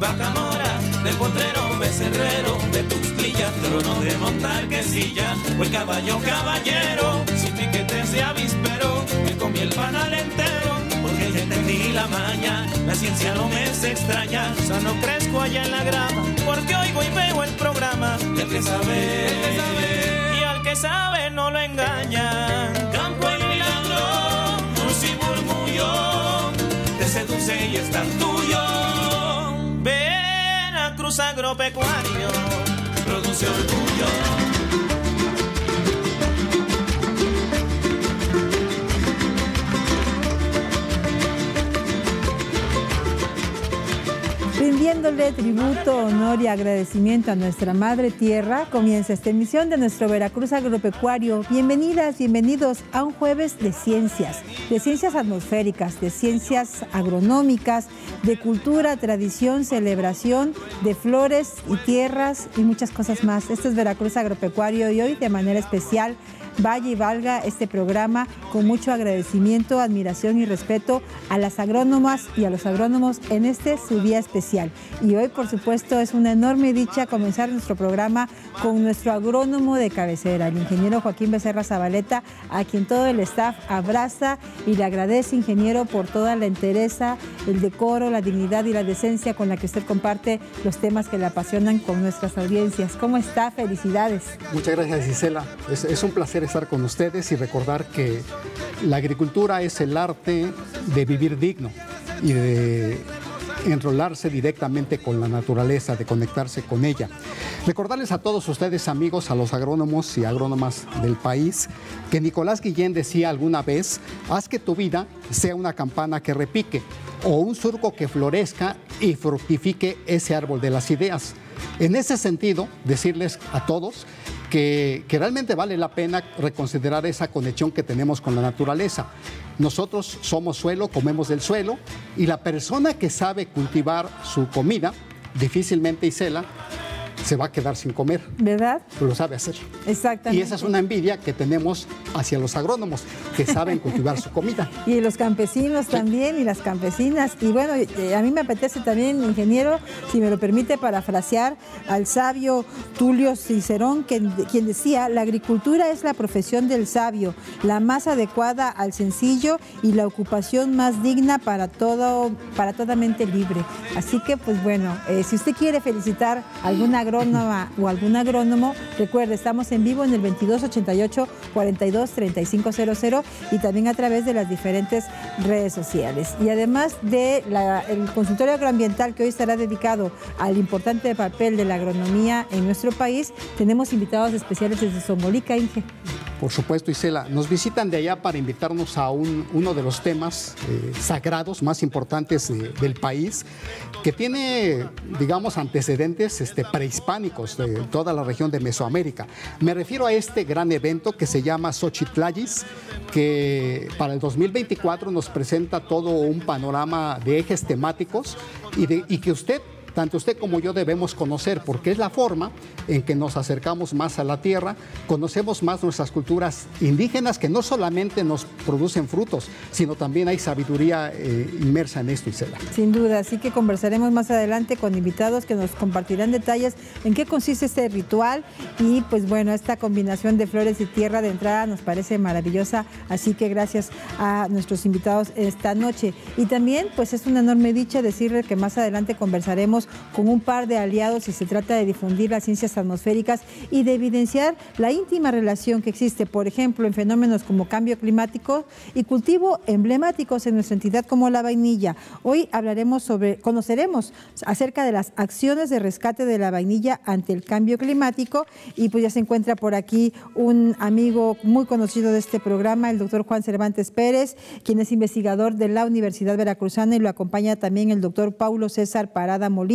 Bacamora, del potrero, becerrero, de Tuxtilla, trono de montar quesilla, o el caballo caballero, sin piquetes de avispero, me comí el panal entero, porque ya entendí la maña, la ciencia no me es extraña, sano crezco allá en la grama, porque oigo y veo el programa, el que sabe, el que sabe, y al que sabe no lo engañan, campo el milagro, y murmullo, te seduce y es tan tuyo. Agropecuario, produce orgullo. Rindiéndole tributo, honor y agradecimiento a nuestra Madre Tierra, comienza esta emisión de nuestro Veracruz Agropecuario. Bienvenidas, bienvenidos a un jueves de ciencias, de ciencias atmosféricas, de ciencias agronómicas, de cultura, tradición, celebración, de flores y tierras y muchas cosas más. Este es Veracruz Agropecuario y hoy de manera especial vaya y valga este programa con mucho agradecimiento, admiración y respeto a las agrónomas y a los agrónomos en este su día especial. Y hoy, por supuesto, es una enorme dicha comenzar nuestro programa con nuestro agrónomo de cabecera, el ingeniero Joaquín Becerra Zabaleta, a quien todo el staff abraza y le agradece, ingeniero, por toda la entereza, el decoro, la dignidad y la decencia con la que usted comparte los temas que le apasionan con nuestras audiencias. ¿Cómo está? Felicidades. Muchas gracias, Gisela. Es, es un placer estar con ustedes y recordar que la agricultura es el arte de vivir digno y de enrolarse directamente con la naturaleza, de conectarse con ella. Recordarles a todos ustedes, amigos, a los agrónomos y agrónomas del país, que Nicolás Guillén decía alguna vez, haz que tu vida sea una campana que repique o un surco que florezca y fructifique ese árbol de las ideas. En ese sentido, decirles a todos que, realmente vale la pena reconsiderar esa conexión que tenemos con la naturaleza. Nosotros somos suelo, comemos del suelo, y la persona que sabe cultivar su comida, difícilmente Isela, se va a quedar sin comer. ¿Verdad? Lo sabe hacer. Exactamente. Y esa es una envidia que tenemos hacia los agrónomos, que saben cultivar su comida. Y los campesinos sí. también, y las campesinas. Y bueno, eh, a mí me apetece también, ingeniero, si me lo permite, parafrasear al sabio Tulio Cicerón, que, quien decía, la agricultura es la profesión del sabio, la más adecuada al sencillo y la ocupación más digna para, todo, para toda mente libre. Así que, pues bueno, eh, si usted quiere felicitar a alguna o algún agrónomo, recuerde, estamos en vivo en el 2288 42 3500 y también a través de las diferentes redes sociales. Y además del de consultorio agroambiental que hoy estará dedicado al importante papel de la agronomía en nuestro país, tenemos invitados especiales desde Zongolica, Inge. Por supuesto, Isela. Nos visitan de allá para invitarnos a un, uno de los temas eh, sagrados más importantes de, del país, que tiene, digamos, antecedentes este, prehispánicos de toda la región de Mesoamérica. Me refiero a este gran evento que se llama Xochitlayis, que para el 2024 nos presenta todo un panorama de ejes temáticos y que usted tanto usted como yo debemos conocer, porque es la forma en que nos acercamos más a la tierra, conocemos más nuestras culturas indígenas que no solamente nos producen frutos, sino también hay sabiduría eh, inmersa en esto, Isela. Sin duda, así que conversaremos más adelante con invitados que nos compartirán detalles en qué consiste este ritual y pues bueno, esta combinación de flores y tierra de entrada nos parece maravillosa, así que gracias a nuestros invitados esta noche. Y también pues es una enorme dicha decirle que más adelante conversaremos con un par de aliados y se trata de difundir las ciencias atmosféricas y de evidenciar la íntima relación que existe, por ejemplo, en fenómenos como cambio climático y cultivo emblemáticos en nuestra entidad como la vainilla. Hoy hablaremos sobre, conoceremos acerca de las acciones de rescate de la vainilla ante el cambio climático y pues ya se encuentra por aquí un amigo muy conocido de este programa, el doctor Juan Cervantes Pérez, quien es investigador de la Universidad Veracruzana y lo acompaña también el doctor Paulo César Parada Molina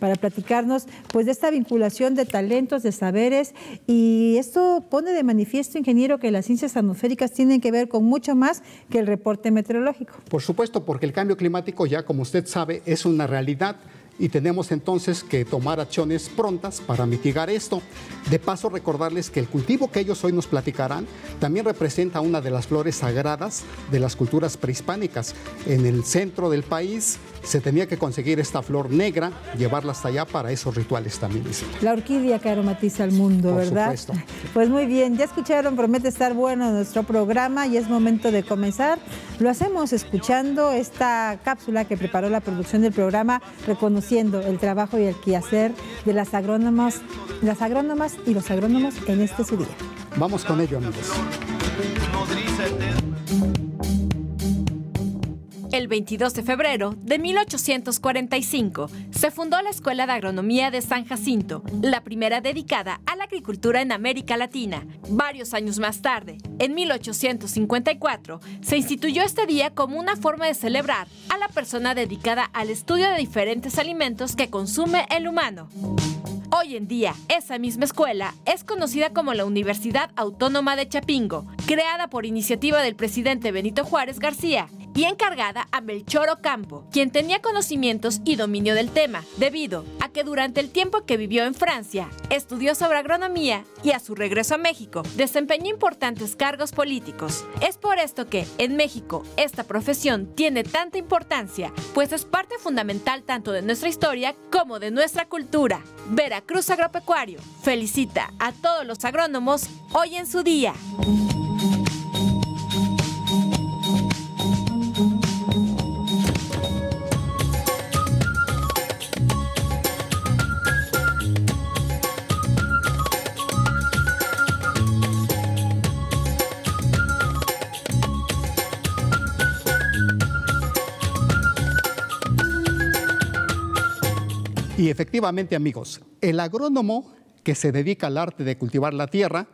para platicarnos pues de esta vinculación de talentos, de saberes y esto pone de manifiesto, ingeniero, que las ciencias atmosféricas tienen que ver con mucho más que el reporte meteorológico. Por supuesto, porque el cambio climático ya, como usted sabe, es una realidad y tenemos entonces que tomar acciones prontas para mitigar esto. De paso, recordarles que el cultivo que ellos hoy nos platicarán también representa una de las flores sagradas de las culturas prehispánicas. En el centro del país se tenía que conseguir esta flor negra, llevarla hasta allá para esos rituales también. La orquídea que aromatiza el mundo, Por ¿verdad? supuesto. Pues muy bien, ya escucharon, promete estar bueno nuestro programa y es momento de comenzar. Lo hacemos escuchando esta cápsula que preparó la producción del programa, reconociendo el trabajo y el quehacer de las agrónomas, las agrónomas y los agrónomos en este su día. Vamos con ello, amigos. El 22 de febrero de 1845 se fundó la Escuela de Agronomía de San Jacinto, la primera dedicada a la agricultura en América Latina. Varios años más tarde, en 1854, se instituyó este día como una forma de celebrar a la persona dedicada al estudio de diferentes alimentos que consume el humano. Hoy en día, esa misma escuela es conocida como la Universidad Autónoma de Chapingo, creada por iniciativa del presidente Benito Juárez García y encargada a Melchor Ocampo, quien tenía conocimientos y dominio del tema, debido a que durante el tiempo que vivió en Francia, estudió sobre agronomía y a su regreso a México desempeñó importantes cargos políticos. Es por esto que, en México, esta profesión tiene tanta importancia, pues es parte fundamental tanto de nuestra historia como de nuestra cultura. Veracruz Agropecuario felicita a todos los agrónomos hoy en su día. Efectivamente, amigos, el agrónomo que se dedica al arte de cultivar la tierra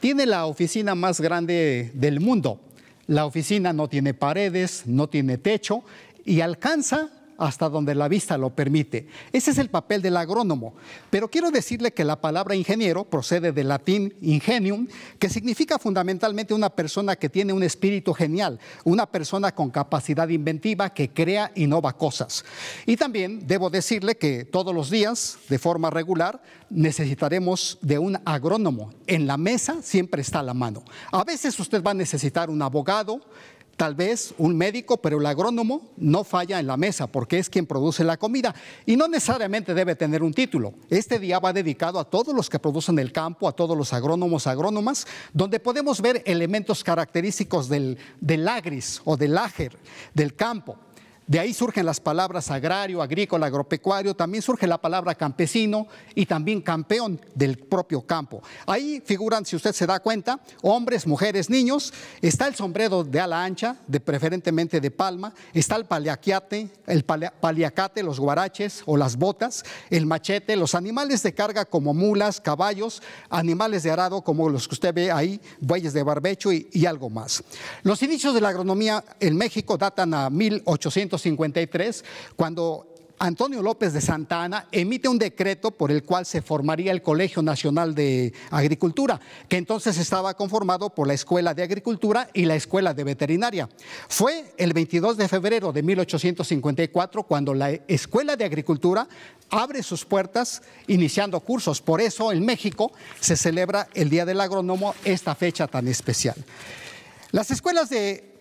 tiene la oficina más grande del mundo. La oficina no tiene paredes, no tiene techo y alcanza hasta donde la vista lo permite. Ese es el papel del agrónomo. Pero quiero decirle que la palabra ingeniero procede del latín ingenium, que significa fundamentalmente una persona que tiene un espíritu genial, una persona con capacidad inventiva que crea y innova cosas. Y también debo decirle que todos los días, de forma regular, necesitaremos de un agrónomo. En la mesa siempre está a la mano. A veces usted va a necesitar un abogado, tal vez un médico, pero el agrónomo no falla en la mesa porque es quien produce la comida y no necesariamente debe tener un título. Este día va dedicado a todos los que producen el campo, a todos los agrónomos, agrónomas, donde podemos ver elementos característicos del, del agris o del ager, del campo. De ahí surgen las palabras agrario, agrícola, agropecuario, también surge la palabra campesino y también campeón del propio campo. Ahí figuran, si usted se da cuenta, hombres, mujeres, niños, está el sombrero de ala ancha, de preferentemente de palma, está el paliaquiate, el palia- paliacate, los guaraches o las botas, el machete, los animales de carga como mulas, caballos, animales de arado como los que usted ve ahí, bueyes de barbecho y, y algo más. Los inicios de la agronomía en México datan a 1853, cuando Antonio López de Santa Ana emite un decreto por el cual se formaría el Colegio Nacional de Agricultura, que entonces estaba conformado por la Escuela de Agricultura y la Escuela de Veterinaria. Fue el 22 de febrero de 1854 cuando la Escuela de Agricultura abre sus puertas iniciando cursos. Por eso en México se celebra el Día del Agrónomo, esta fecha tan especial. Las escuelas de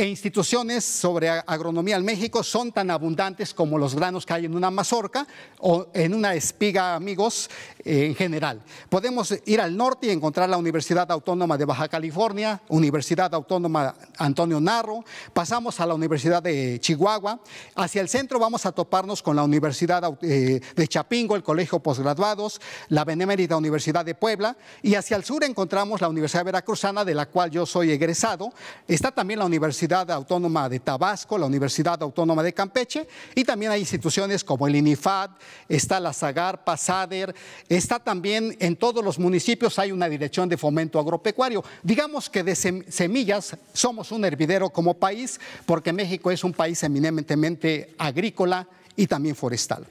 e instituciones sobre agronomía en México son tan abundantes como los granos que hay en una mazorca o en una espiga, amigos, eh, en general. Podemos ir al norte y encontrar la Universidad Autónoma de Baja California, Universidad Autónoma Antonio Narro, pasamos a la Universidad de Chihuahua, hacia el centro vamos a toparnos con la Universidad eh, de Chapingo, el Colegio Postgraduados, la Benemérita Universidad de Puebla, y hacia el sur encontramos la Universidad Veracruzana, de la cual yo soy egresado. Está también la Universidad Autónoma de Tabasco, la Universidad Autónoma de Campeche, y también hay instituciones como el INIFAD, está la Zagarpa, SADER, está también en todos los municipios hay una dirección de fomento agropecuario. Digamos que de sem- semillas somos un hervidero como país, porque México es un país eminentemente agrícola y también forestal.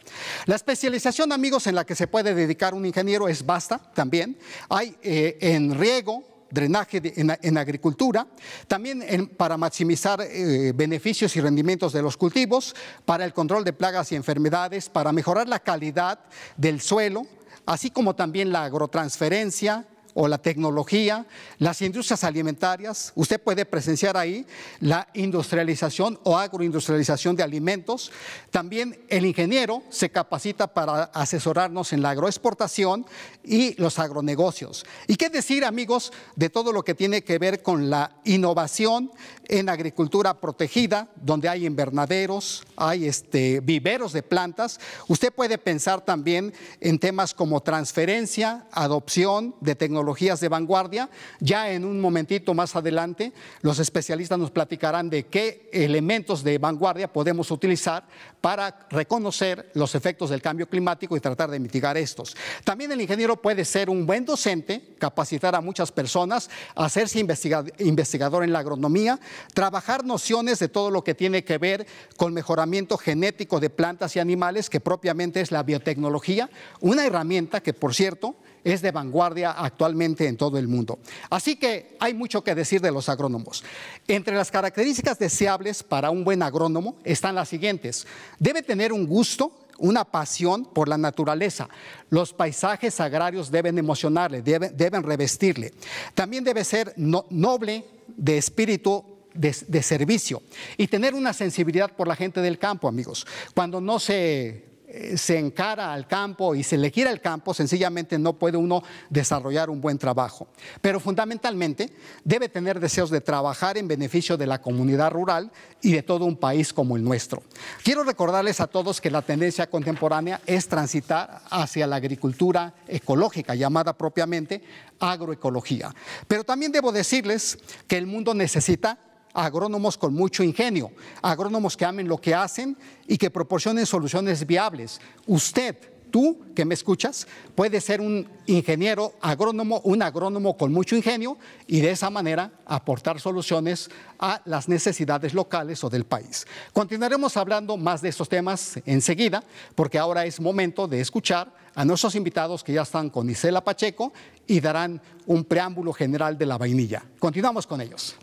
La especialización, amigos, en la que se puede dedicar un ingeniero es vasta también. Hay eh, en riego, drenaje en, agricultura, también para maximizar eh, beneficios y rendimientos de los cultivos, para el control de plagas y enfermedades, para mejorar la calidad del suelo, así como también la agrotransferencia o la tecnología, las industrias alimentarias. Usted puede presenciar ahí la industrialización o agroindustrialización de alimentos. También el ingeniero se capacita para asesorarnos en la agroexportación y los agronegocios. ¿Y qué decir, amigos, de todo lo que tiene que ver con la innovación en agricultura protegida, donde hay invernaderos, hay este, viveros de plantas? Usted puede pensar también en temas como transferencia, adopción de tecnologías de vanguardia. Ya en un momentito más adelante, los especialistas nos platicarán de qué elementos de vanguardia podemos utilizar para reconocer los efectos del cambio climático y tratar de mitigar estos. También el ingeniero puede ser un buen docente, capacitar a muchas personas, hacerse investigador en la agronomía, trabajar nociones de todo lo que tiene que ver con mejoramiento genético de plantas y animales, que propiamente es la biotecnología, una herramienta que, por cierto, es de vanguardia actualmente en todo el mundo. Así que hay mucho que decir de los agrónomos. Entre las características deseables para un buen agrónomo están las siguientes. Debe tener un gusto, una pasión por la naturaleza. Los paisajes agrarios deben emocionarle, deben, revestirle. También debe ser noble de espíritu de, servicio y tener una sensibilidad por la gente del campo, amigos. Cuando no se se encara al campo y se le gira el campo, sencillamente no puede uno desarrollar un buen trabajo. Pero fundamentalmente debe tener deseos de trabajar en beneficio de la comunidad rural y de todo un país como el nuestro. Quiero recordarles a todos que la tendencia contemporánea es transitar hacia la agricultura ecológica, llamada propiamente agroecología. Pero también debo decirles que el mundo necesita agrónomos con mucho ingenio, agrónomos que amen lo que hacen y que proporcionen soluciones viables. Usted, tú que me escuchas, puede ser un ingeniero agrónomo, un agrónomo con mucho ingenio y de esa manera aportar soluciones a las necesidades locales o del país. Continuaremos hablando más de estos temas enseguida, porque ahora es momento de escuchar a nuestros invitados que ya están con Isela Pacheco y darán un preámbulo general de la vainilla. Continuamos con ellos.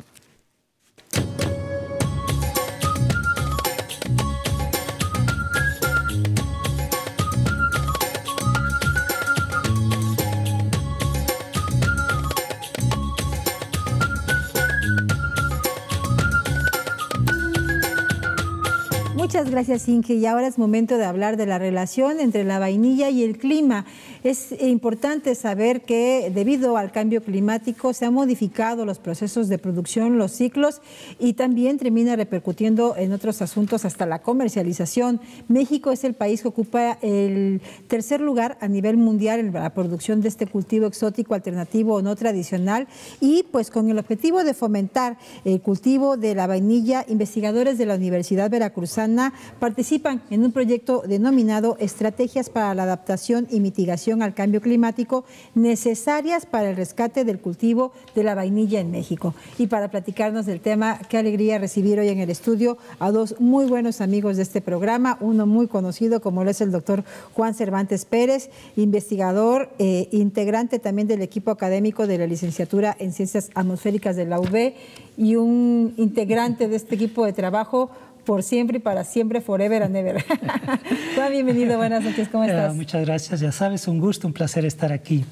Muchas gracias, Inge. Y ahora es momento de hablar de la relación entre la vainilla y el clima. Es importante saber que debido al cambio climático se han modificado los procesos de producción, los ciclos y también termina repercutiendo en otros asuntos hasta la comercialización. México es el país que ocupa el tercer lugar a nivel mundial en la producción de este cultivo exótico, alternativo o no tradicional y pues con el objetivo de fomentar el cultivo de la vainilla, investigadores de la Universidad Veracruzana participan en un proyecto denominado Estrategias para la Adaptación y Mitigación al Cambio Climático necesarias para el rescate del cultivo de la vainilla en México. Y para platicarnos del tema, qué alegría recibir hoy en el estudio a dos muy buenos amigos de este programa, uno muy conocido como lo es el doctor Juan Cervantes Pérez, investigador, e integrante también del equipo académico de la licenciatura en Ciencias Atmosféricas de la UB y un integrante de este equipo de trabajo, por siempre y para siempre, forever and ever. bienvenido, buenas noches, ¿cómo estás? muchas gracias, ya sabes, un gusto, un placer estar aquí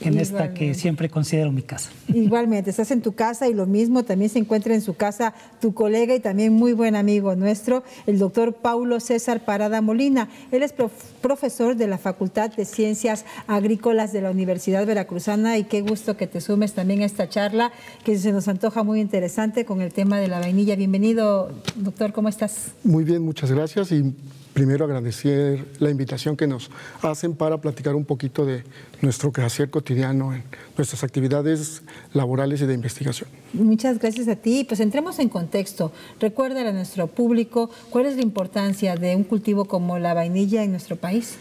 en esta que siempre considero mi casa. Igualmente, estás en tu casa y lo mismo también se encuentra en su casa tu colega y también muy buen amigo nuestro, el doctor Paulo César Parada Molina. Él es profesor de la Facultad de Ciencias Agrícolas de la Universidad Veracruzana y qué gusto que te sumes también a esta charla que se nos antoja muy interesante con el tema de la vainilla. Bienvenido, doctor, ¿cómo estás? Muy bien, muchas gracias y primero agradecer la invitación que nos hacen para platicar un poquito de nuestro quehacer cotidiano en nuestras actividades laborales y de investigación. Muchas gracias a ti. Pues entremos en contexto. Recuerda a nuestro público cuál es la importancia de un cultivo como la vainilla en nuestro país.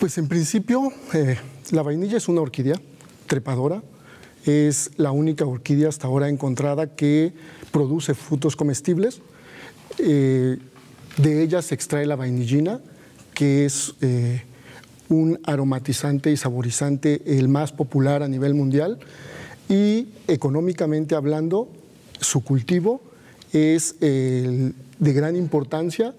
Pues en principio, eh, la vainilla es una orquídea trepadora. Es la única orquídea hasta ahora encontrada que produce frutos comestibles. Eh, de ella se extrae la vainillina, que es eh, un aromatizante y saborizante el más popular a nivel mundial. Y económicamente hablando, su cultivo es de gran importancia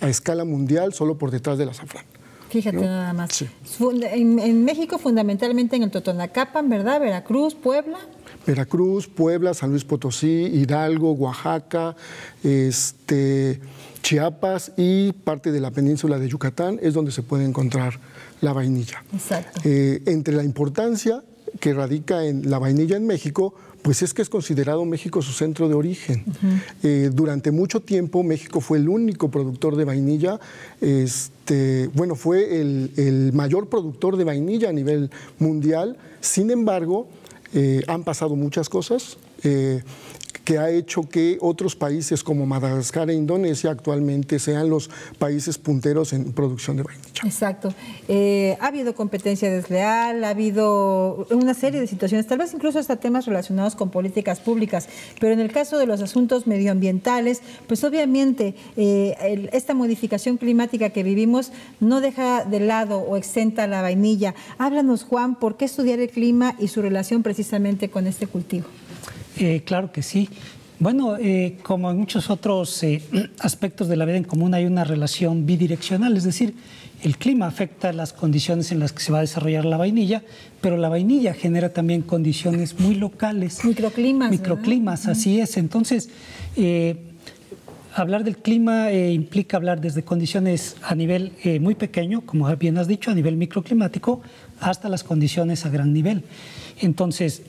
a escala mundial, solo por detrás del azafrán. Fíjate nada más. En, en, México fundamentalmente en el Totonacapan, ¿verdad? Veracruz, Puebla. Veracruz, Puebla, San Luis Potosí, Hidalgo, Oaxaca, este, Chiapas y parte de la península de Yucatán es donde se puede encontrar la vainilla. Exacto. Eh, entre la importancia que radica en la vainilla en México, pues es que es considerado México su centro de origen. Eh, durante mucho tiempo México fue el único productor de vainilla, este, bueno, fue el, mayor productor de vainilla a nivel mundial, sin embargo, eh, han pasado muchas cosas que ha hecho que otros países como Madagascar e Indonesia actualmente sean los países punteros en producción de vainilla. Exacto. Eh, ha habido competencia desleal, ha habido una serie de situaciones, tal vez incluso hasta temas relacionados con políticas públicas, pero en el caso de los asuntos medioambientales, pues obviamente eh, esta modificación climática que vivimos no deja de lado o exenta la vainilla. Háblanos, Juan, ¿por qué estudiar el clima y su relación precisamente con este cultivo? Eh, claro que sí. Bueno, eh, como en muchos otros eh, aspectos de la vida en común hay una relación bidireccional, es decir, el clima afecta las condiciones en las que se va a desarrollar la vainilla, pero la vainilla genera también condiciones muy locales. Microclimas. Microclimas, así es. Entonces, hablar del clima implica hablar desde condiciones a nivel muy pequeño, como bien has dicho, a nivel microclimático, hasta las condiciones a gran nivel. Entonces,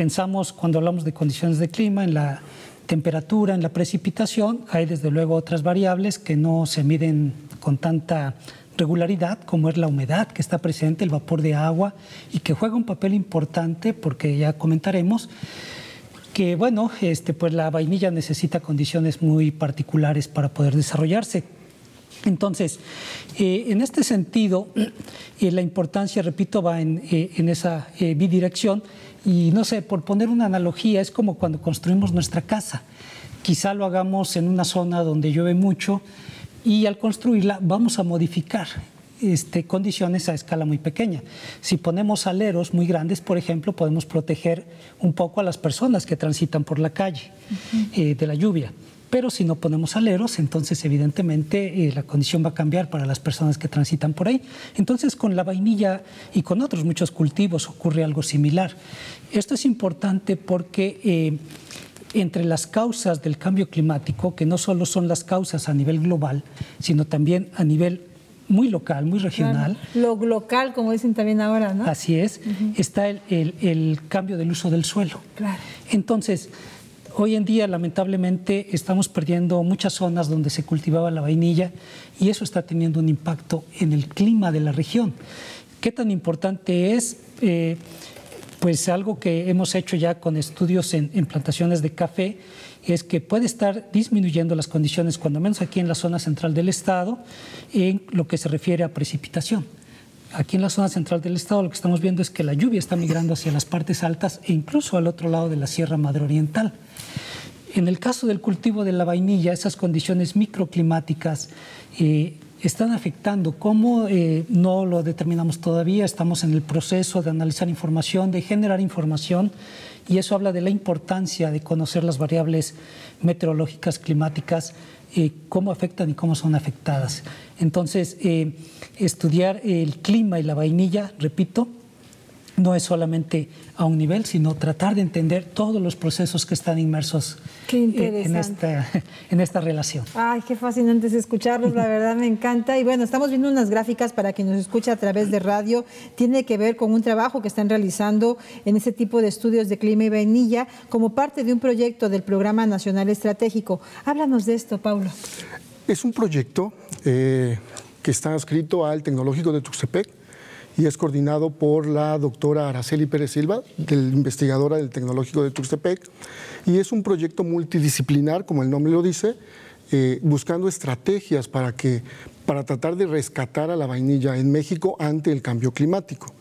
pensamos cuando hablamos de condiciones de clima en la temperatura, en la precipitación, hay desde luego otras variables que no se miden con tanta regularidad como es la humedad que está presente, el vapor de agua y que juega un papel importante porque ya comentaremos que bueno, este, pues la vainilla necesita condiciones muy particulares para poder desarrollarse. Entonces, eh, en este sentido, eh, la importancia, repito, va en, eh, en esa bidirección y no sé, por poner una analogía, es como cuando construimos nuestra casa. Quizá lo hagamos en una zona donde llueve mucho y al construirla vamos a modificar este, condiciones a escala muy pequeña. Si ponemos aleros muy grandes, por ejemplo, podemos proteger un poco a las personas que transitan por la calle eh, de la lluvia. Pero si no ponemos aleros, entonces evidentemente eh, la condición va a cambiar para las personas que transitan por ahí. Entonces con la vainilla y con otros muchos cultivos ocurre algo similar. Esto es importante porque eh, entre las causas del cambio climático, que no solo son las causas a nivel global, sino también a nivel muy local, muy regional. Lo local, como dicen también ahora, ¿no? Así es, está el, el, cambio del uso del suelo. Claro. Entonces, Hoy en día, lamentablemente, estamos perdiendo muchas zonas donde se cultivaba la vainilla y eso está teniendo un impacto en el clima de la región. ¿Qué tan importante es? Eh, pues algo que hemos hecho ya con estudios en, plantaciones de café es que puede estar disminuyendo las condiciones, cuando menos aquí en la zona central del estado, en lo que se refiere a precipitación. Aquí en la zona central del estado lo que estamos viendo es que la lluvia está migrando hacia las partes altas e incluso al otro lado de la Sierra Madre Oriental. En el caso del cultivo de la vainilla, esas condiciones microclimáticas eh, están afectando. ¿Cómo eh, no lo determinamos todavía? Estamos en el proceso de analizar información, de generar información, y eso habla de la importancia de conocer las variables meteorológicas, climáticas, eh, cómo afectan y cómo son afectadas. Entonces, estudiar el clima y la vainilla, repito, no es solamente a un nivel, sino tratar de entender todos los procesos que están inmersos en esta, en esta relación. Ay, qué fascinante es escucharlos, la verdad me encanta. Y bueno, estamos viendo unas gráficas para quien nos escucha a través de radio. Tiene que ver con un trabajo que están realizando en ese tipo de estudios de clima y vainilla como parte de un proyecto del Programa Nacional Estratégico. Háblanos de esto, Paulo. Es un proyecto eh, que está adscrito al Tecnológico de Tuxtepec y es coordinado por la doctora Araceli Pérez Silva, investigadora del Tecnológico de Tuxtepec, y es un proyecto multidisciplinar, como el nombre lo dice, eh, buscando estrategias para, que, para tratar de rescatar a la vainilla en México ante el cambio climático.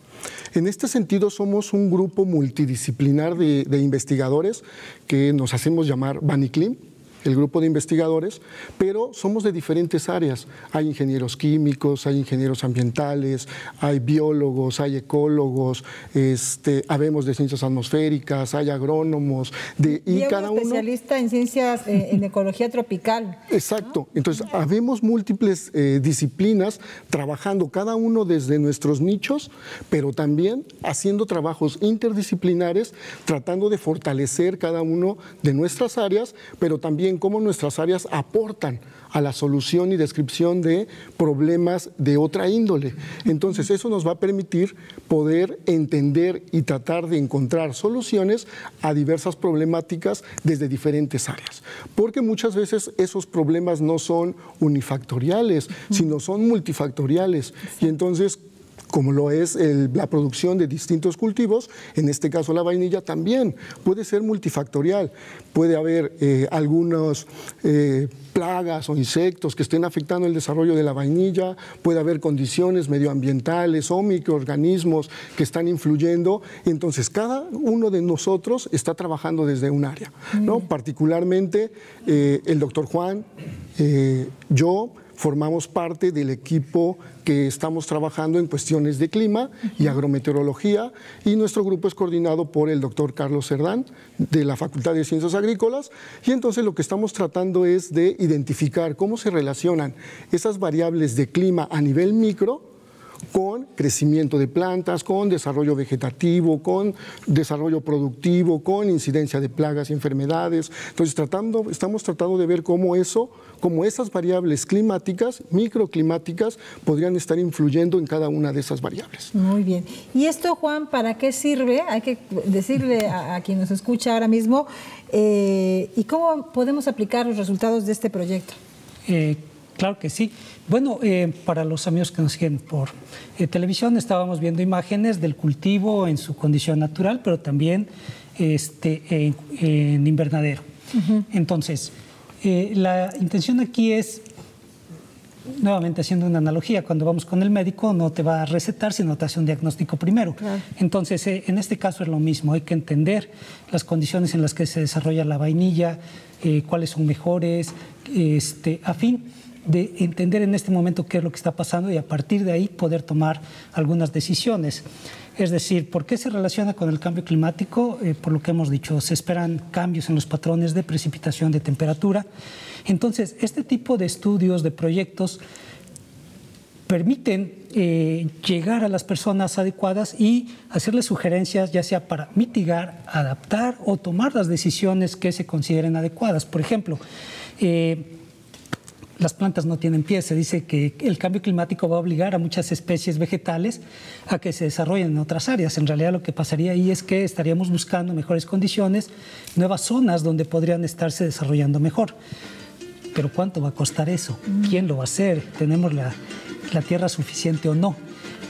En este sentido, somos un grupo multidisciplinar de, investigadores que nos hacemos llamar Vaniclim, el grupo de investigadores, pero somos de diferentes áreas. Hay ingenieros químicos, hay ingenieros ambientales, hay biólogos, hay ecólogos, este, habemos de ciencias atmosféricas, hay agrónomos, de, y, cada uno especialista en ciencias eh, en ecología tropical. Exacto. Entonces, habemos múltiples eh, disciplinas trabajando cada uno desde nuestros nichos, pero también haciendo trabajos interdisciplinares, tratando de fortalecer cada uno de nuestras áreas, pero también cómo nuestras áreas aportan a la solución y descripción de problemas de otra índole. Entonces, eso nos va a permitir poder entender y tratar de encontrar soluciones a diversas problemáticas desde diferentes áreas. Porque muchas veces esos problemas no son unifactoriales, sino son multifactoriales. Y entonces, como lo es la producción de distintos cultivos, en este caso la vainilla también puede ser multifactorial. Puede haber eh, algunas eh, plagas o insectos que estén afectando el desarrollo de la vainilla, puede haber condiciones medioambientales o microorganismos que están influyendo. Entonces, cada uno de nosotros está trabajando desde un área. ¿no? Particularmente eh, el doctor Juan, yo, formamos parte del equipo que estamos trabajando en cuestiones de clima y agrometeorología y nuestro grupo es coordinado por el doctor Carlos Cerdán de la Facultad de Ciencias Agrícolas y entonces lo que estamos tratando es de identificar cómo se relacionan esas variables de clima a nivel micro con crecimiento de plantas, con desarrollo vegetativo, con desarrollo productivo, con incidencia de plagas y enfermedades. Entonces, tratando, estamos tratando de ver cómo eso, cómo esas variables climáticas, microclimáticas, podrían estar influyendo en cada una de esas variables. Muy bien. ¿Y esto, Juan, para qué sirve? Hay que decirle a, quien nos escucha ahora mismo, eh, ¿y cómo podemos aplicar los resultados de este proyecto? Eh, Claro que sí. Bueno, eh, para los amigos que nos siguen por eh, televisión, estábamos viendo imágenes del cultivo en su condición natural, pero también este, en, invernadero. Entonces, eh, la intención aquí es, nuevamente haciendo una analogía, cuando vamos con el médico no te va a recetar, sino te hace un diagnóstico primero. Entonces, en este caso es lo mismo, hay que entender las condiciones en las que se desarrolla la vainilla, cuáles son mejores, este, a fin de entender en este momento qué es lo que está pasando y a partir de ahí poder tomar algunas decisiones. Es decir, ¿por qué se relaciona con el cambio climático? Eh, por lo que hemos dicho, se esperan cambios en los patrones de precipitación de temperatura. Entonces, este tipo de estudios, de proyectos, permiten eh, llegar a las personas adecuadas y hacerles sugerencias, ya sea para mitigar, adaptar o tomar las decisiones que se consideren adecuadas. Por ejemplo, eh, las plantas no tienen pies. Se dice que el cambio climático va a obligar a muchas especies vegetales a que se desarrollen en otras áreas. En realidad lo que pasaría ahí es que estaríamos buscando mejores condiciones, nuevas zonas donde podrían estarse desarrollando mejor. Pero ¿cuánto va a costar eso? ¿Quién lo va a hacer? ¿Tenemos la, la tierra suficiente o no?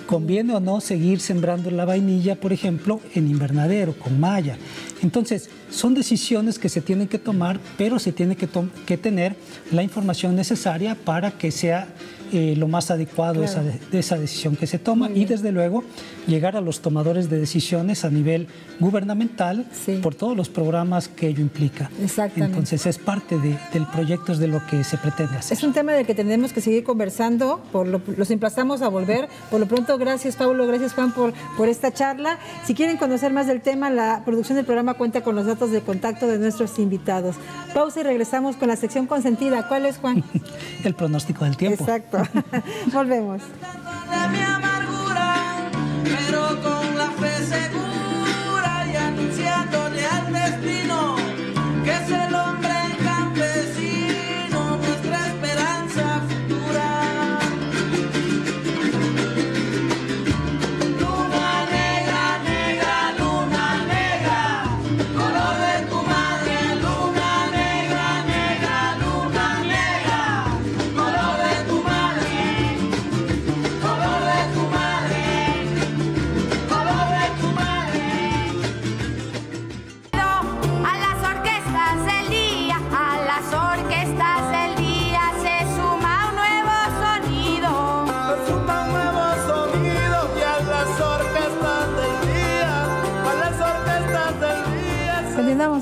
¿Conviene o no seguir sembrando la vainilla, por ejemplo, en invernadero, con malla? Entonces, son decisiones que se tienen que tomar, pero se tiene que, que tener la información necesaria para que sea eh, lo más adecuado esa, de esa decisión que se toma y desde luego llegar a los tomadores de decisiones a nivel gubernamental por todos los programas que ello implica. Exactamente. Entonces es parte del proyecto, es de lo que se pretende hacer. Es un tema del que tenemos que seguir conversando, por lo, los emplazamos a volver. Por lo pronto, gracias Pablo, gracias Juan por, por esta charla. Si quieren conocer más del tema, la producción del programa cuenta con los datos de contacto de nuestros invitados. Pausa y regresamos con la sección consentida. ¿Cuál es, Juan? El pronóstico del tiempo. Exacto. Volvemos. mi amargura, pero con la fe segura y anunciándole al destino que se lo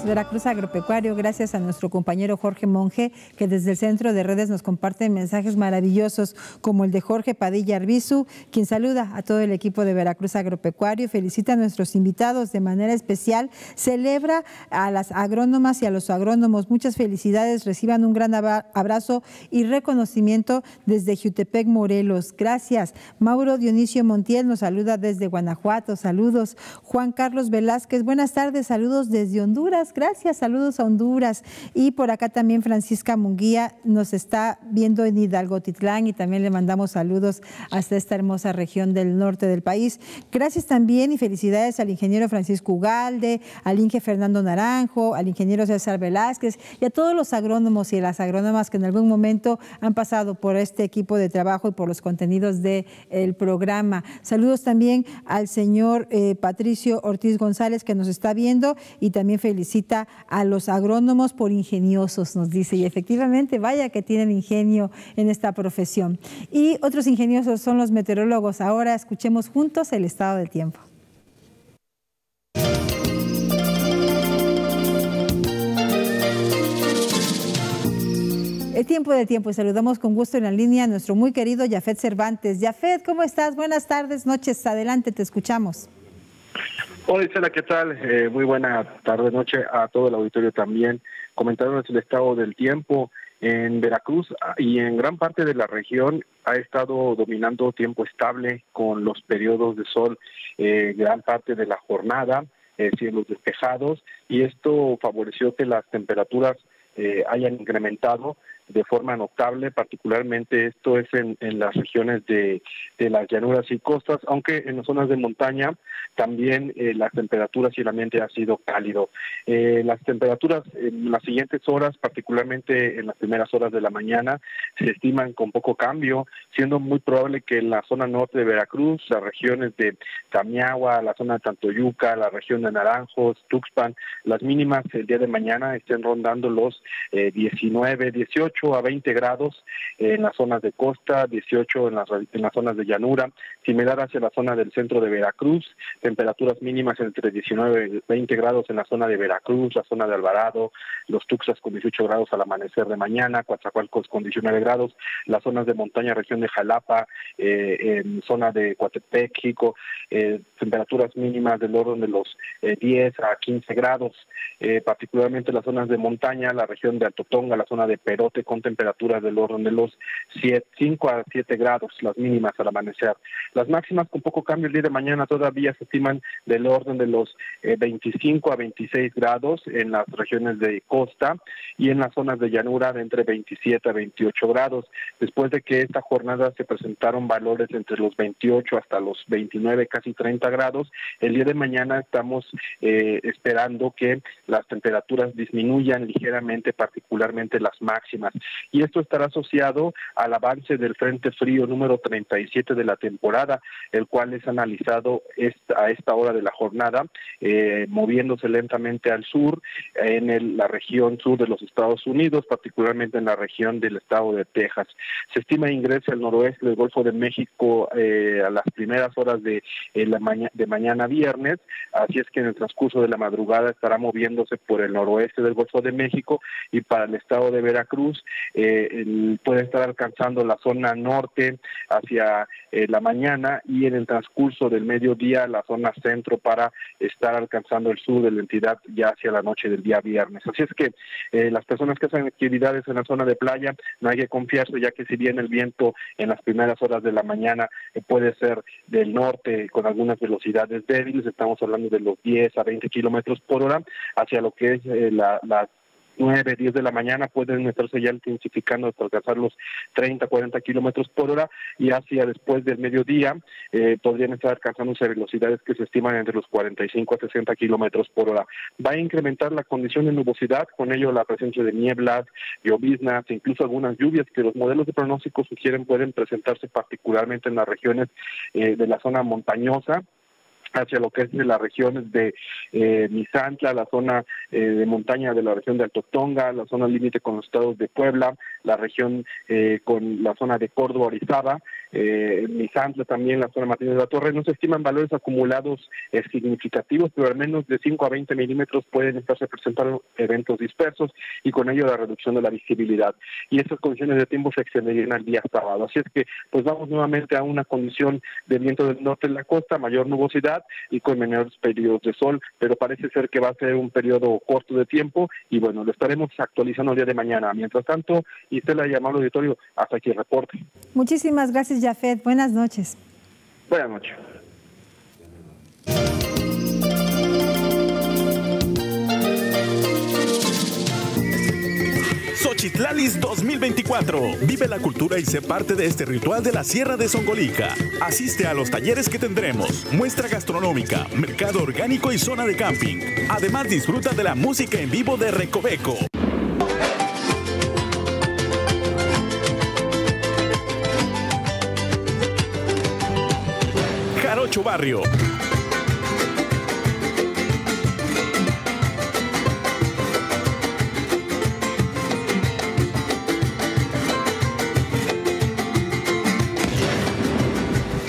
Veracruz Agropecuario, gracias a nuestro compañero Jorge Monge, que desde el centro de redes nos comparte mensajes maravillosos, como el de Jorge Padilla Arbizu, quien saluda a todo el equipo de Veracruz Agropecuario, felicita a nuestros invitados de manera especial, celebra a las agrónomas y a los agrónomos. Muchas felicidades, reciban un gran abrazo y reconocimiento desde Jutepec, Morelos. Gracias. Mauro Dionisio Montiel nos saluda desde Guanajuato. Saludos. Juan Carlos Velázquez, buenas tardes. Saludos desde Honduras, gracias, saludos a Honduras. Y por acá también Francisca Munguía nos está viendo en Hidalgo Titlán y también le mandamos saludos hasta esta hermosa región del norte del país. Gracias también y felicidades al ingeniero Francisco Ugalde, al Inge Fernando Naranjo, al ingeniero César Velázquez y a todos los agrónomos y las agrónomas que en algún momento han pasado por este equipo de trabajo y por los contenidos del programa. Saludos también al señor eh, Patricio Ortiz González que nos está viendo y también a los agrónomos por ingeniosos, nos dice, y efectivamente, vaya que tienen ingenio en esta profesión. Y otros ingeniosos son los meteorólogos. Ahora escuchemos juntos el estado del tiempo. El tiempo de tiempo. Saludamos con gusto en la línea a nuestro muy querido Jafet Cervantes. Jafet, ¿cómo estás? Buenas tardes, noches. Adelante, te escuchamos. Hola Isela, ¿qué tal? Eh, muy buena tarde, noche a todo el auditorio también. Comentándoles el estado del tiempo en Veracruz ah, y en gran parte de la región ha estado dominando tiempo estable con los periodos de sol eh, gran parte de la jornada, eh, cielos despejados y esto favoreció que las temperaturas eh, hayan incrementado de forma notable, particularmente esto es en, las regiones de, las llanuras y costas, aunque en las zonas de montaña también eh, las temperaturas y el ambiente ha sido cálido. Eh, las temperaturas en las siguientes horas, particularmente en las primeras horas de la mañana, se estiman con poco cambio, siendo muy probable que en la zona norte de Veracruz, las regiones de Tamiagua, la zona de Tantoyuca, la región de Naranjos, Tuxpan, las mínimas el día de mañana estén rondando los 19, eh, 18 a 20 grados en las zonas de costa, 18 en las, en las zonas de llanura, similar hacia la zona del centro de Veracruz, temperaturas mínimas entre 19 y 20 grados en la zona de Veracruz, la zona de Alvarado, los Tuxas con 18 grados al amanecer de mañana, Coatzacoalcos con 19 grados, las zonas de montaña, región de Jalapa, eh, zona de Coatepec, Jico, eh, temperaturas mínimas del orden de los 10 eh, a 15 grados, particularmente las zonas de montaña, la región de Altotonga, la zona de Perote, con temperaturas del orden de los 5 a 7 grados, las mínimas al amanecer. Las máximas con poco cambio el día de mañana todavía se estiman del orden de los 25 eh, a 26 grados en las regiones de costa y en las zonas de llanura de entre 27 a 28 grados. Después de que esta jornada se presentaron valores entre los 28 hasta los 29, casi 30 grados, el día de mañana estamos eh, esperando que las temperaturas disminuyan ligeramente, particularmente las máximas y esto estará asociado al avance del Frente Frío número 37 de la temporada, el cual es analizado a esta hora de la jornada, eh, moviéndose lentamente al sur, en la región sur de los Estados Unidos, particularmente en la región del estado de Texas. Se estima ingresa al noroeste del Golfo de México eh, a las primeras horas de, eh, la de mañana viernes, así es que en el transcurso de la madrugada estará moviéndose por el noroeste del Golfo de México y para el estado de Veracruz eh, puede estar alcanzando la zona norte hacia eh, la mañana y en el transcurso del mediodía la zona centro para estar alcanzando el sur de la entidad ya hacia la noche del día viernes. Así es que eh, las personas que hacen actividades en la zona de playa no hay que confiarse ya que si bien el viento en las primeras horas de la mañana eh, puede ser del norte con algunas velocidades débiles, estamos hablando de los 10 a 20 kilómetros por hora hacia lo que es la, la 9, 10 de la mañana pueden estarse ya intensificando hasta alcanzar los 30, 40 kilómetros por hora y hacia después del mediodía eh, podrían estar alcanzándose velocidades que se estiman entre los 45 a 60 kilómetros por hora. Va a incrementar la condición de nubosidad, con ello la presencia de nieblas, lloviznas, e incluso algunas lluvias que los modelos de pronóstico sugieren pueden presentarse particularmente en las regiones eh, de la zona montañosa hacia lo que es de las regiones de eh, Misantla, la zona eh, de montaña de la región de Alto Tonga, la zona límite con los estados de Puebla, la región eh, con la zona de Córdoba, Orizaba, eh, Misantla también, la zona Martínez de la Torre, no se estiman valores acumulados eh, significativos, pero al menos de 5 a 20 milímetros pueden estarse presentando eventos dispersos y con ello la reducción de la visibilidad. Y estas condiciones de tiempo se extenderían al día sábado. Así es que pues vamos nuevamente a una condición de viento del norte en la costa, mayor nubosidad y con menores periodos de sol, pero parece ser que va a ser un periodo corto de tiempo y bueno, lo estaremos actualizando el día de mañana. Mientras tanto, usted la llamado auditorio hasta aquí el reporte. Muchísimas gracias, Jafet. Buenas noches. Buenas noches. Xochitlalis 2024. Vive la cultura y sé parte de este ritual de la Sierra de Songolica. Asiste a los talleres que tendremos, muestra gastronómica, mercado orgánico y zona de camping. Además disfruta de la música en vivo de Recoveco. Jarocho Barrio.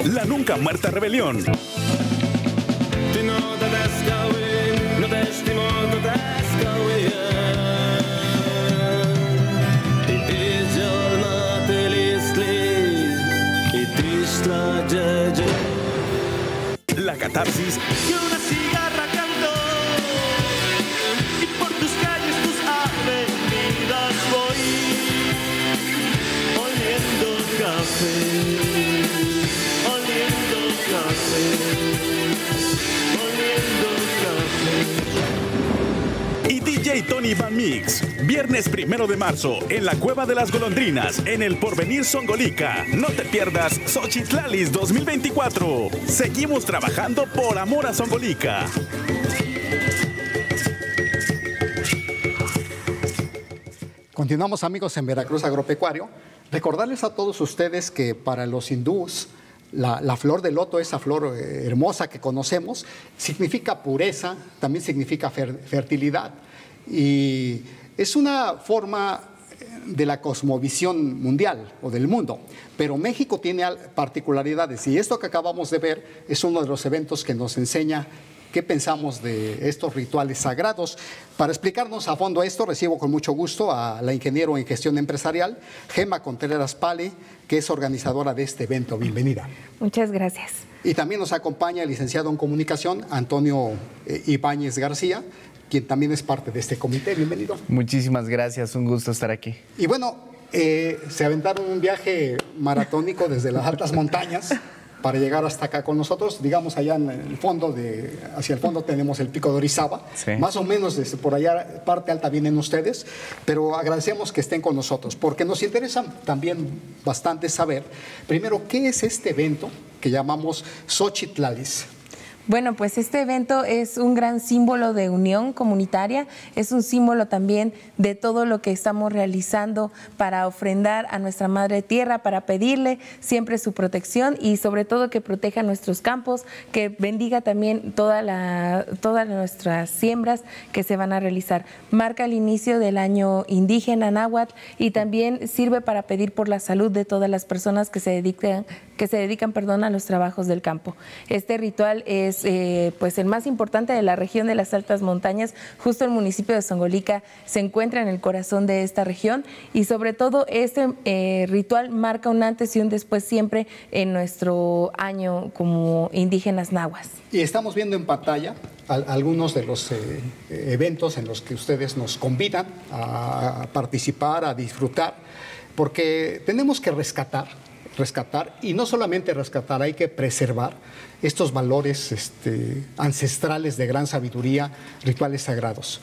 La nunca muerta rebelión. Y una cigarra cantó Y por tus calles, tus avenidas voy Oliendo café Tony Van Mix. Viernes primero de marzo en la Cueva de las Golondrinas en el Porvenir Songolica. No te pierdas Xochitlalis 2024. Seguimos trabajando por amor a Songolica. Continuamos amigos en Veracruz Agropecuario. Recordarles a todos ustedes que para los hindús la, flor de loto, esa flor eh, hermosa que conocemos, significa pureza, también significa fer- fertilidad. Y es una forma eh, de la cosmovisión mundial o del mundo. Pero México tiene particularidades y esto que acabamos de ver es uno de los eventos que nos enseña qué pensamos de estos rituales sagrados. Para explicarnos a fondo esto, recibo con mucho gusto a la ingeniero en gestión empresarial, Gema Contreras Pali, que es organizadora de este evento. Bienvenida. Muchas gracias. Y también nos acompaña el licenciado en comunicación, Antonio eh, Ibáñez García, quien también es parte de este comité. Bienvenido. Muchísimas gracias, un gusto estar aquí. Y bueno, eh, se aventaron un viaje maratónico desde las altas montañas para llegar hasta acá con nosotros. Digamos, allá en el fondo, de, hacia el fondo tenemos el pico de Orizaba. Sí. Más o menos desde por allá, parte alta vienen ustedes, pero agradecemos que estén con nosotros, porque nos interesa también bastante saber, primero, qué es este evento que llamamos Xochitlalis. Bueno, pues este evento es un gran símbolo de unión comunitaria, es un símbolo también de todo lo que estamos realizando para ofrendar a nuestra Madre Tierra, para pedirle siempre su protección y sobre todo que proteja nuestros campos, que bendiga también todas nuestras siembras que se van a realizar. Marca el inicio del año indígena náhuatl y también sirve para pedir por la salud de todas las personas que se dedican, que se dedican perdón, a los trabajos del campo. Este ritual es eh, pues el más importante de la región de las altas montañas. Justo el municipio de Songolica se encuentra en el corazón de esta región y sobre todo este eh, ritual marca un antes y un después siempre en nuestro año como indígenas nahuas. Y estamos viendo en pantalla al- algunos de los eh, eventos en los que ustedes nos convidan a participar, a disfrutar, porque tenemos que rescatar, rescatar, y no solamente rescatar, hay que preservar estos valores este, ancestrales de gran sabiduría, rituales sagrados.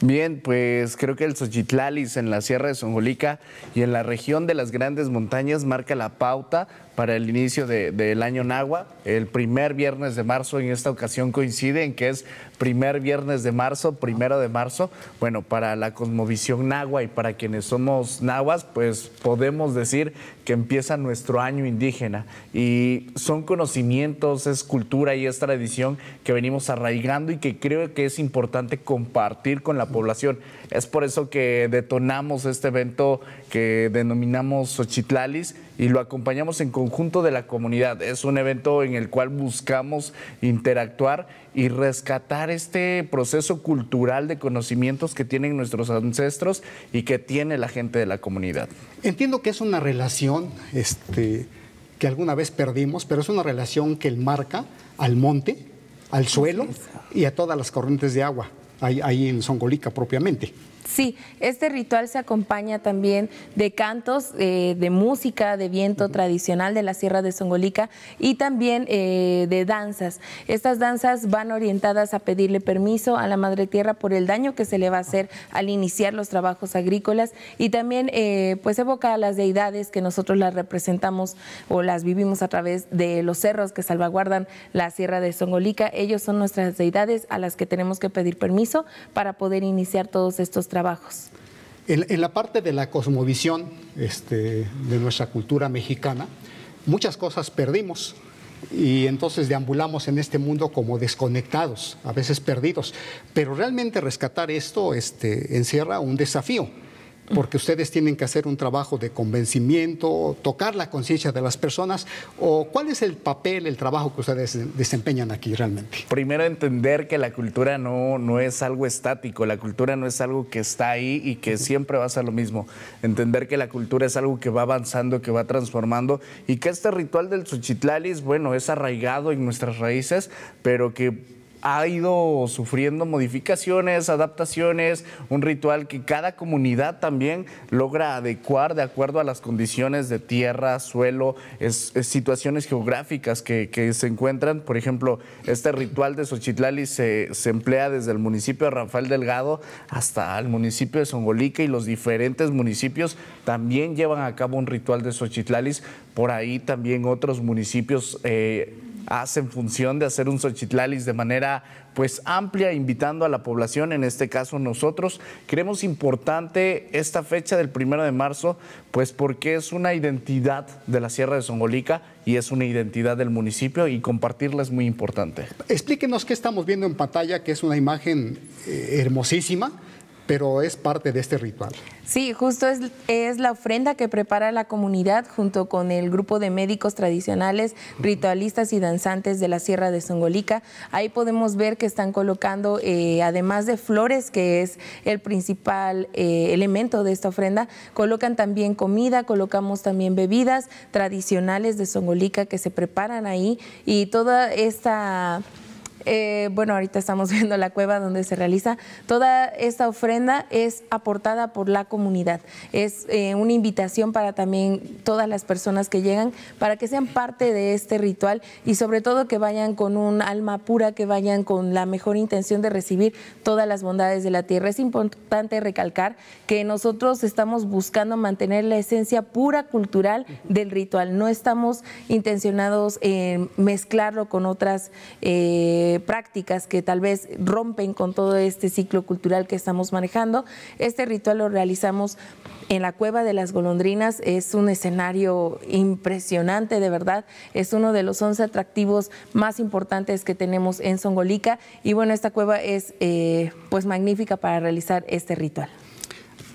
Bien, pues creo que el Xochitlalis en la Sierra de Songolica y en la región de las grandes montañas marca la pauta para el inicio de- del año Nahua. El primer viernes de marzo en esta ocasión coincide en que es primer viernes de marzo, primero de marzo. Bueno, para la cosmovisión Nahua y para quienes somos nahuas, pues podemos decir que empieza nuestro año indígena. Y son conocimientos, cultura y es tradición que venimos arraigando y que creo que es importante compartir con la población. Es por eso que detonamos este evento que denominamos Xochitlalis y lo acompañamos en conjunto de la comunidad. Es un evento en el cual buscamos interactuar y rescatar este proceso cultural de conocimientos que tienen nuestros ancestros y que tiene la gente de la comunidad. Entiendo que es una relación este, que alguna vez perdimos, pero es una relación que marca al monte, al suelo y a todas las corrientes de agua, ahí, ahí en Songolica propiamente. Sí, este ritual se acompaña también de cantos, eh, de música, de viento tradicional de la Sierra de Songolica y también eh, de danzas. Estas danzas van orientadas a pedirle permiso a la Madre Tierra por el daño que se le va a hacer al iniciar los trabajos agrícolas y también eh, pues evoca a las deidades que nosotros las representamos o las vivimos a través de los cerros que salvaguardan la Sierra de Songolica. Ellos son nuestras deidades a las que tenemos que pedir permiso para poder iniciar todos estos trabajos En, la parte de la cosmovisión este, de nuestra cultura mexicana, muchas cosas perdimos y entonces deambulamos en este mundo como desconectados, a veces perdidos. Pero realmente rescatar esto este, encierra un desafío porque ustedes tienen que hacer un trabajo de convencimiento, tocar la conciencia de las personas, o cuál es el papel, el trabajo que ustedes desempeñan aquí realmente. Primero entender que la cultura no, no es algo estático, la cultura no es algo que está ahí y que siempre va a ser lo mismo. Entender que la cultura es algo que va avanzando, que va transformando y que este ritual del Xochitlalis, bueno, es arraigado en nuestras raíces, pero que ha ido sufriendo modificaciones, adaptaciones, un ritual que cada comunidad también logra adecuar de acuerdo a las condiciones de tierra, suelo, situaciones geográficas que, se encuentran. Por ejemplo, este ritual de Xochitlali se, emplea desde el municipio de Rafael Delgado hasta el municipio de Songolica y los diferentes municipios también llevan a cabo un ritual de Xochitlalis. Por ahí también otros municipios eh, hacen función de hacer un Xochitlalis de manera pues amplia, invitando a la población, en este caso nosotros. Creemos importante esta fecha del primero de marzo, pues porque es una identidad de la Sierra de Songolica y es una identidad del municipio y compartirla es muy importante. Explíquenos qué estamos viendo en pantalla, que es una imagen eh, hermosísima pero es parte de este ritual. Sí, justo es, es, la ofrenda que prepara la comunidad junto con el grupo de médicos tradicionales, ritualistas y danzantes de la Sierra de Songolica. Ahí podemos ver que están colocando, eh, además de flores, que es el principal eh, elemento de esta ofrenda, colocan también comida, colocamos también bebidas tradicionales de Songolica que se preparan ahí y toda esta eh, bueno, ahorita estamos viendo la cueva donde se realiza. Toda esta ofrenda es aportada por la comunidad. Es eh, una invitación para también todas las personas que llegan para que sean parte de este ritual y sobre todo que vayan con un alma pura, que vayan con la mejor intención de recibir todas las bondades de la tierra. Es importante recalcar que nosotros estamos buscando mantener la esencia pura cultural del ritual. No estamos intencionados en mezclarlo con otras eh, prácticas que tal vez rompen con todo este ciclo cultural que estamos manejando. Este ritual lo realizamos en la Cueva de las Golondrinas. Es un escenario impresionante, de verdad. Es uno de los 11 atractivos más importantes que tenemos en Songolica. Y bueno, esta cueva es eh, pues magnífica para realizar este ritual.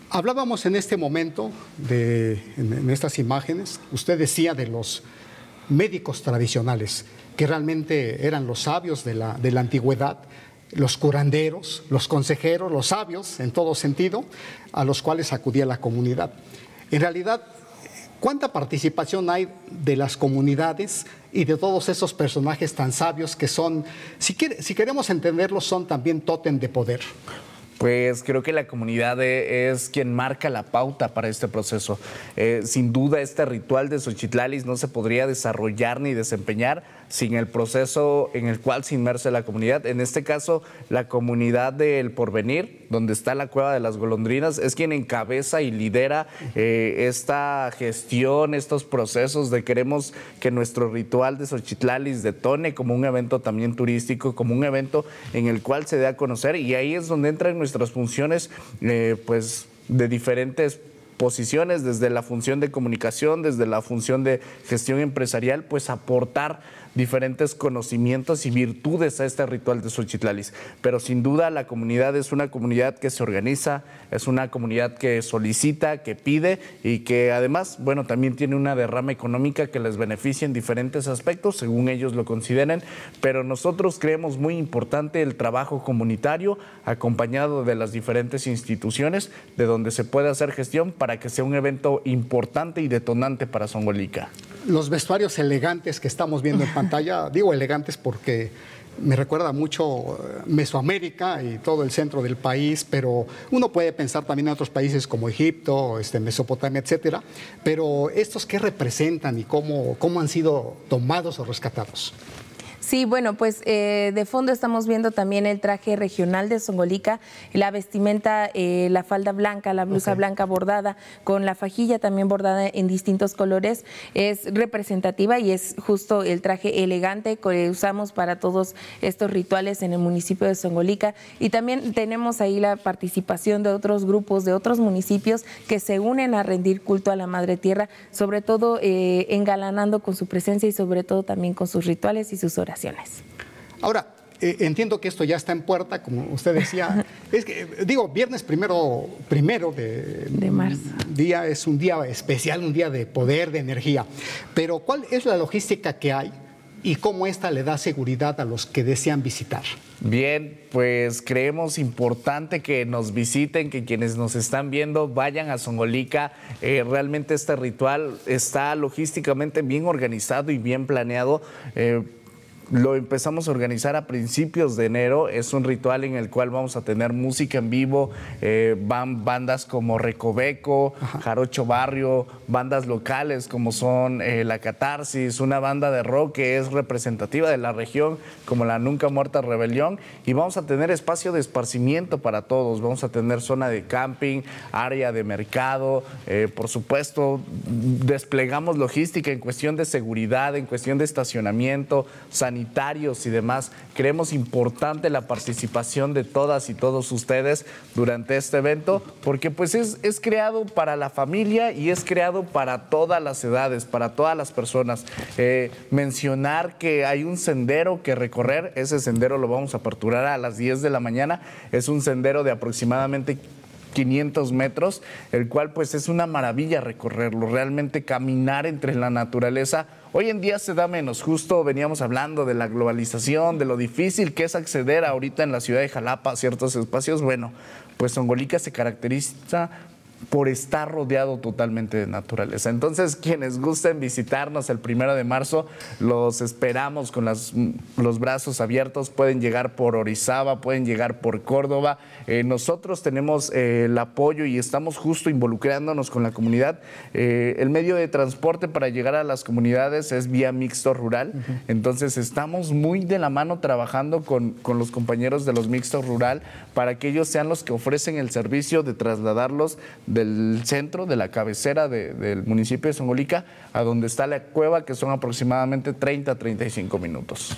Hablábamos en este momento, de, en estas imágenes, usted decía de los médicos tradicionales que realmente eran los sabios de la, de la antigüedad, los curanderos, los consejeros, los sabios en todo sentido, a los cuales acudía la comunidad. En realidad, ¿cuánta participación hay de las comunidades y de todos esos personajes tan sabios que son, si, si queremos entenderlos, son también tótem de poder? Pues creo que la comunidad e, es quien marca la pauta para este proceso. Eh, sin duda este ritual de Xochitlalis no se podría desarrollar ni desempeñar sin el proceso en el cual se inmerse la comunidad. En este caso, la comunidad del Porvenir, donde está la Cueva de las Golondrinas, es quien encabeza y lidera eh, esta gestión, estos procesos de queremos que nuestro ritual de Xochitlalis detone como un evento también turístico, como un evento en el cual se dé a conocer y ahí es donde entran nuestras funciones, eh, pues de diferentes posiciones, desde la función de comunicación, desde la función de gestión empresarial, pues aportar diferentes conocimientos y virtudes a este ritual de Xochitlalis. Pero sin duda la comunidad es una comunidad que se organiza, es una comunidad que solicita, que pide y que además, bueno, también tiene una derrama económica que les beneficia en diferentes aspectos, según ellos lo consideren. Pero nosotros creemos muy importante el trabajo comunitario acompañado de las diferentes instituciones de donde se puede hacer gestión para que sea un evento importante y detonante para Songolica. Los vestuarios elegantes que estamos viendo en pantalla, digo elegantes porque me recuerda mucho eh, Mesoamérica y todo el centro del país, pero uno puede pensar también en otros países como Egipto, este, Mesopotamia, etcétera. Pero estos qué representan y cómo, cómo han sido tomados o rescatados. Sí, bueno, pues eh, de fondo estamos viendo también el traje regional de Songolica, la vestimenta, eh, la falda blanca, la blusa blanca bordada, con la fajilla también bordada en distintos colores, es representativa y es justo el traje elegante que usamos para todos estos rituales en el municipio de Songolica. Y también tenemos ahí la participación de otros grupos, de otros municipios que se unen a rendir culto a la Madre Tierra, sobre todo eh, engalanando con su presencia y sobre todo también con sus rituales y sus Ahora, eh, entiendo que esto ya está en puerta, como usted decía. es que, digo, viernes primero, primero de, de marzo. Día es un día especial, un día de poder, de energía. Pero, ¿cuál es la logística que hay y cómo esta le da seguridad a los que desean visitar? Bien, pues creemos importante que nos visiten, que quienes nos están viendo vayan a Songolica. Eh, realmente este ritual está logísticamente bien organizado y bien planeado. Eh, lo empezamos a organizar a principios de enero. Es un ritual en el cual vamos a tener música en vivo. Eh, van bandas como Recoveco, Jarocho Barrio, bandas locales como son eh, La Catarsis, una banda de rock que es representativa de la región como la Nunca Muerta Rebelión. Y vamos a tener espacio de esparcimiento para todos. Vamos a tener zona de camping, área de mercado. Eh, por supuesto, desplegamos logística en cuestión de seguridad, en cuestión de estacionamiento, sanidad y demás. Creemos importante la participación de todas y todos ustedes durante este evento porque pues es, es creado para la familia y es creado para todas las edades, para todas las personas. Eh, mencionar que hay un sendero que recorrer, ese sendero lo vamos a aperturar a las 10 de la mañana, es un sendero de aproximadamente 500 metros, el cual pues es una maravilla recorrerlo, realmente caminar entre la naturaleza. Hoy en día se da menos, justo veníamos hablando de la globalización, de lo difícil que es acceder ahorita en la ciudad de Jalapa a ciertos espacios. Bueno, pues Songolica se caracteriza por estar rodeado totalmente de naturaleza. Entonces, quienes gusten visitarnos el primero de marzo, los esperamos con las, los brazos abiertos. Pueden llegar por Orizaba, pueden llegar por Córdoba. Eh, nosotros tenemos eh, el apoyo y estamos justo involucrándonos con la comunidad. Eh, el medio de transporte para llegar a las comunidades es vía mixto rural. Entonces, estamos muy de la mano trabajando con, con los compañeros de los mixtos rural para que ellos sean los que ofrecen el servicio de trasladarlos del centro, de la cabecera del municipio de Songolica, a donde está la cueva, que son aproximadamente 30 a 35 minutos.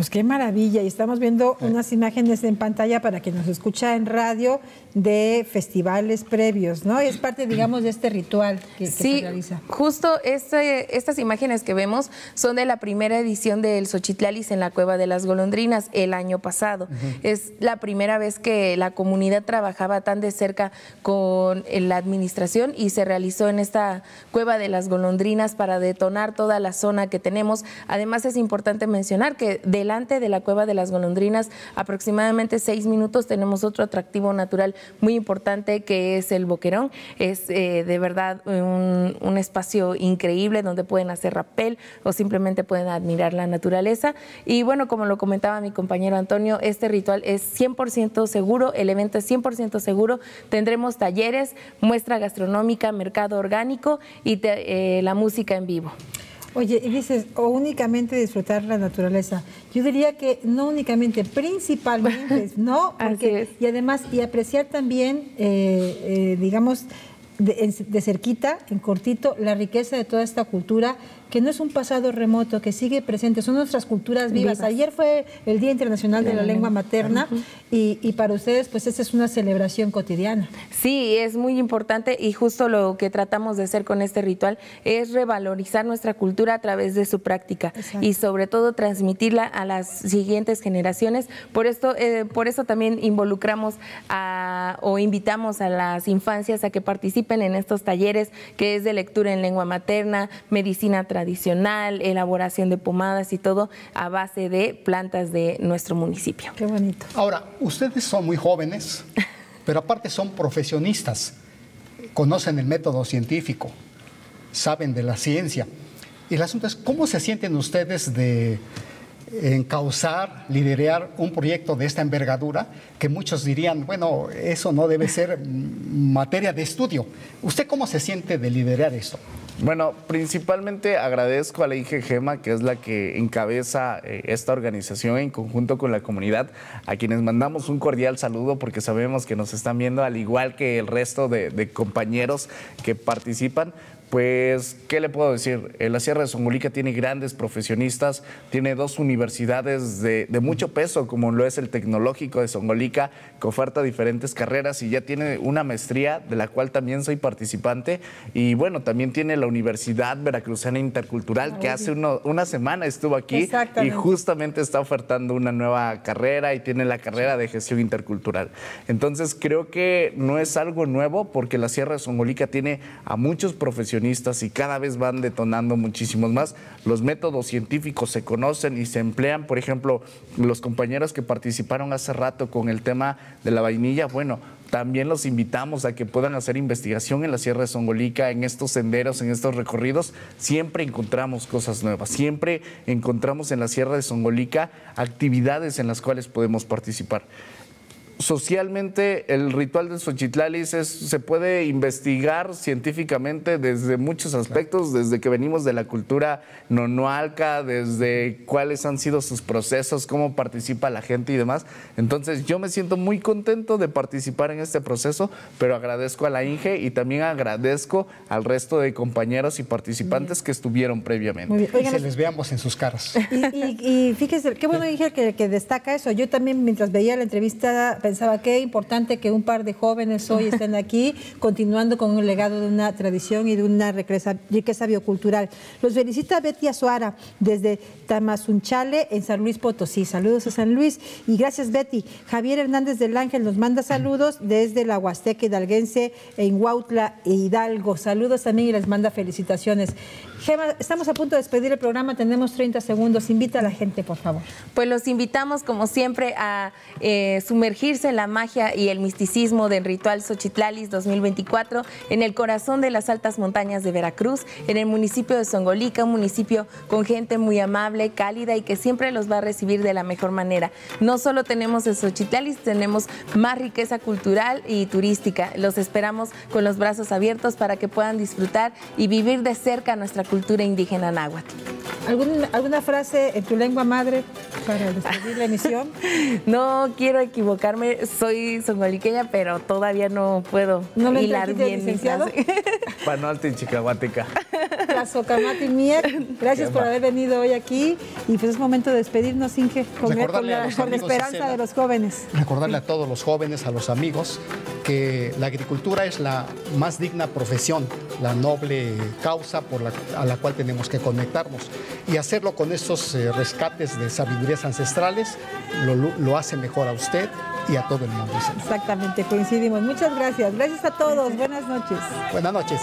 Pues qué maravilla. Y estamos viendo unas imágenes en pantalla para quien nos escucha en radio de festivales previos, ¿no? Es parte, digamos, de este ritual que, sí, se realiza. Justo este, estas imágenes que vemos son de la primera edición del Xochitlalis en la Cueva de las Golondrinas el año pasado. Es la primera vez que la comunidad trabajaba tan de cerca con la administración y se realizó en esta Cueva de las Golondrinas para detonar toda la zona que tenemos. Además, es importante mencionar que delante de la Cueva de las Golondrinas, aproximadamente seis minutos, tenemos otro atractivo natural muy importante que es el Boquerón. Es eh, de verdad un, espacio increíble donde pueden hacer rappel o simplemente pueden admirar la naturaleza. Y bueno, como lo comentaba mi compañero Antonio, este ritual es 100% seguro, el evento es 100% seguro. Tendremos talleres, muestra gastronómica, mercado orgánico y eh, la música en vivo. Oye, y dices, o únicamente disfrutar la naturaleza. Yo diría que no únicamente, principalmente, ¿no? Porque, y además, y apreciar también, eh, eh, digamos, de, de, cerquita, en cortito, la riqueza de toda esta cultura que no es un pasado remoto, que sigue presente, son nuestras culturas vivas. Ayer fue el Día Internacional de la Lengua Materna y, y para ustedes pues esa es una celebración cotidiana. Sí, es muy importante y justo lo que tratamos de hacer con este ritual es revalorizar nuestra cultura a través de su práctica y sobre todo transmitirla a las siguientes generaciones. Por esto, eh, por eso también involucramos a, o invitamos a las infancias a que participen en estos talleres que es de lectura en lengua materna, medicina tradicional, elaboración de pomadas y todo a base de plantas de nuestro municipio. Qué bonito. Ahora, ustedes son muy jóvenes, pero aparte son profesionistas, conocen el método científico, saben de la ciencia. Y el asunto es, ¿cómo se sienten ustedes de encauzar, liderar un proyecto de esta envergadura que muchos dirían, bueno, eso no debe ser materia de estudio. ¿Usted cómo se siente de liderar esto? Bueno, principalmente agradezco a la IGGEMA, que es la que encabeza eh, esta organización en conjunto con la comunidad, a quienes mandamos un cordial saludo porque sabemos que nos están viendo, al igual que el resto de, de compañeros que participan. Pues, ¿qué le puedo decir? Eh, La Sierra de Songolica tiene grandes profesionistas, tiene dos universidades de, de mucho peso, como lo es el Tecnológico de Songolica, que oferta diferentes carreras y ya tiene una maestría, de la cual también soy participante. Y bueno, también tiene la Universidad Veracruzana Intercultural, que hace uno- una semana estuvo aquí y justamente está ofertando una nueva carrera y tiene la carrera de gestión intercultural. Entonces creo que no es algo nuevo porque la Sierra de Songolica tiene a muchos profesionistas y cada vez van detonando muchísimos más. Los métodos científicos se conocen y se emplean, por ejemplo, los compañeros que participaron hace rato con el tema de la vainilla, bueno, también los invitamos a que puedan hacer investigación en la Sierra de Songolica, en estos senderos, en estos recorridos. Siempre encontramos cosas nuevas, siempre encontramos en la Sierra de Songolica actividades en las cuales podemos participar. Socialmente, el ritual de Xochitlalis es- se puede investigar científicamente desde muchos aspectos, desde que venimos de la cultura nonoalca, desde cuáles han sido sus procesos, cómo participa la gente y demás. Entonces, yo me siento muy contento de participar en este proceso, pero agradezco a la INGE y también agradezco al resto de compañeros y participantes que estuvieron previamente. Muy bien. Y se les veamos en sus caras. Y, y- y fíjese, qué bueno que, que destaca eso. Yo también mientras veía la entrevista pensaba qué importante que un par de jóvenes hoy estén aquí continuando con un legado de una tradición y de una riqueza, riqueza biocultural. Los felicita Betty Azuara desde Tamazunchale en San Luis Potosí. Saludos a San Luis y gracias Betty. Javier Hernández del Ángel nos manda saludos desde la Huasteca Hidalguense en Huautla e Hidalgo. Saludos también y les manda felicitaciones. Gema, estamos a punto de despedir el programa, tenemos 30 segundos. Invita a la gente, por favor. Pues los invitamos, como siempre, a eh, sumergirse en la magia y el misticismo del ritual Xochitlalis 2024 en el corazón de las altas montañas de Veracruz, en el municipio de Songolica, un municipio con gente muy amable, cálida y que siempre los va a recibir de la mejor manera. No solo tenemos el Xochitlalis, tenemos más riqueza cultural y turística. Los esperamos con los brazos abiertos para que puedan disfrutar y vivir de cerca nuestra cultura indígena náhuatl. ¿Algún- ¿Alguna frase en tu lengua madre para despedir la emisión? No quiero equivocarme, soy songoliqueña, pero todavía no puedo ¿No le hilar bien mi licenciado? frase. Panolte Chicahuateca. Tlazocamati Mier, gracias por haber venido hoy aquí y pues es momento de despedirnos, Inge, con, Recordarle con a la, los con la amigos, esperanza Isela. de los jóvenes. Recordarle a todos los jóvenes, a los amigos, que la agricultura es la más digna profesión, la noble causa por la, a la cual tenemos que conectarnos. Y hacerlo con estos eh, rescates de sabidurías ancestrales lo, hace mejor a usted y a todo el mundo. Exactamente, coincidimos. Muchas gracias. Gracias a todos. Buenas noches. Buenas noches.